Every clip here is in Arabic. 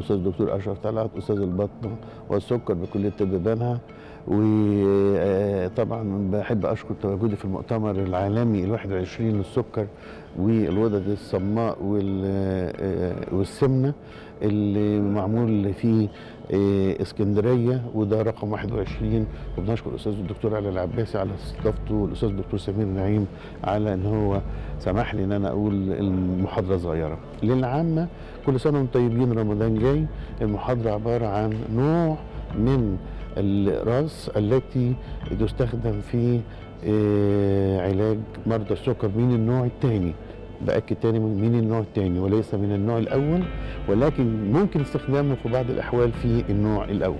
الاستاذ الدكتور أشرف طلعت أستاذ البطنه والسكر بكلية طب بنها. وطبعا بحب أشكر تواجدي في المؤتمر العالمي ال 21 للسكر والغدد الصماء والسمنة. اللي معمول في اسكندرية وده رقم 21 وبنشكر الأستاذ الدكتور علي العباسي على استضافته والأستاذ الدكتور سمير نعيم على إن هو سمح لي إن أنا أقول المحاضرة صغيرة. للعامة كل سنة وأنتم طيبين رمضان جاي. المحاضرة عبارة عن نوع من الرأس التي تستخدم في علاج مرضى السكر من النوع الثاني بأكد تاني من النوع الثاني وليس من النوع الأول ولكن ممكن استخدامه في بعض الأحوال في النوع الأول.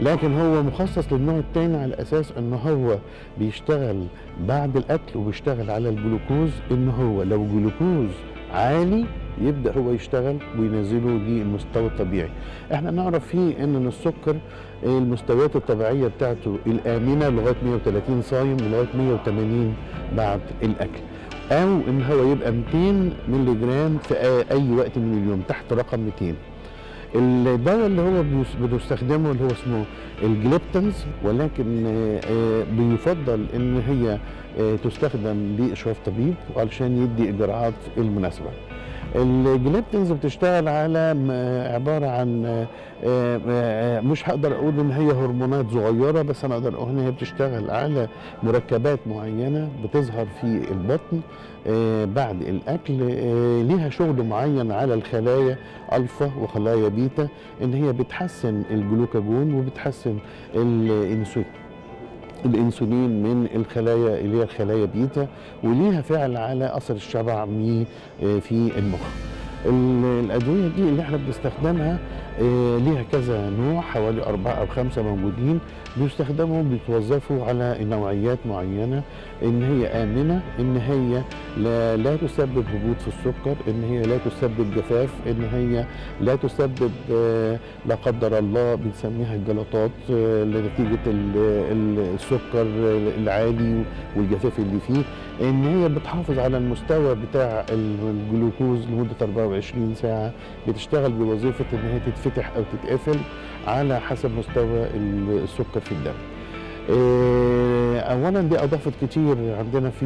لكن هو مخصص للنوع الثاني على أساس إن هو بيشتغل بعد الأكل وبيشتغل على الجلوكوز إن هو لو جلوكوز عالي يبدأ هو يشتغل وينزله للمستوى الطبيعي. إحنا نعرف فيه إن السكر المستويات الطبيعية بتاعته الآمنة لغاية 130 صايم ولغايه 180 بعد الأكل. أو إن هو يبقى 200 مللي جرام في اي وقت من اليوم تحت رقم 200 الدواء اللي هو بنستخدمه اللي هو اسمه الجليبتنز ولكن بيفضل إن هي تستخدم باشراف طبيب علشان يدي الجرعات المناسبة. الجليبتنز بتشتغل على عبارة عن مش هقدر أقول إن هي هرمونات صغيرة بس أنا أقدر أقول إن هي بتشتغل على مركبات معينة بتظهر في البطن بعد الأكل ليها شغل معين على الخلايا ألفا وخلايا بيتا إن هي بتحسن الجلوكاجون وبتحسن الإنسولين. الإنسولين من الخلايا اللي هي الخلايا بيتا وليها فعل على أثر الشبع في المخ. الأدوية دي اللي إحنا بنستخدمها ليها كذا نوع حوالي أربعة أو خمسة موجودين بيستخدموا بيتوظفوا على نوعيات معينة إن هي آمنة إن هي لا, لا تسبب هبوط في السكر إن هي لا تسبب جفاف إن هي لا تسبب لا قدر الله بنسميها الجلطات لنتيجة السكر العالي والجفاف اللي فيه إن هي بتحافظ على المستوى بتاع الجلوكوز لمدة 24 ساعة بتشتغل بوظيفة إن هي تتفتح أو تتقفل على حسب مستوى السكر في الدم. اولا دي أضافت كتير عندنا في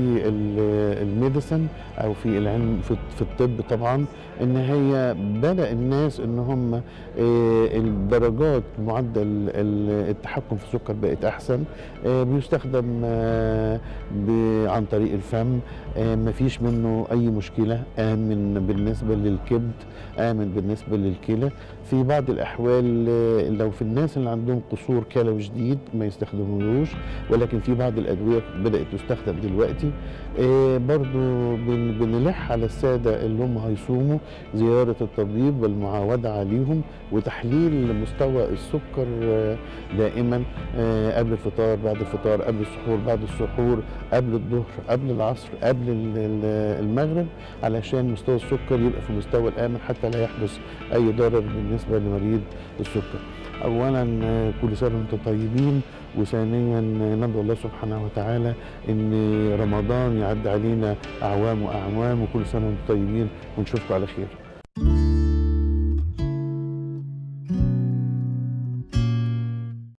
الميديسن أو في العلم في الطب طبعا إن هي بدأ الناس إن هم الدرجات معدل التحكم في السكر بقت أحسن بيستخدم عن طريق الفم مفيش منه أي مشكلة آمن بالنسبة للكبد آمن بالنسبة للكلى. في بعض الأحوال لو في الناس اللي عندهم قصور كلوي شديد ما يستخدموش ولكن في بعض الأدوية بدأت تستخدم دلوقتي. برضو بنلح على السادة اللي هم هيصوموا زيارة الطبيب والمعاودة عليهم وتحليل مستوى السكر دائما قبل الفطار بعد الفطار قبل السحور بعد السحور قبل الظهر قبل العصر قبل المغرب علشان مستوى السكر يبقى في المستوى الآمن حتى لا يحدث أي ضرر بالنسبة لمريض السكر. اولا كل سنة وأنتم طيبين. وثانيا ندعو الله سبحانه وتعالى إن رمضان يعد علينا أعوام وأعوام وكل سنة وأنتم طيبين ونشوفكم على خير.